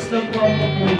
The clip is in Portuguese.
questão com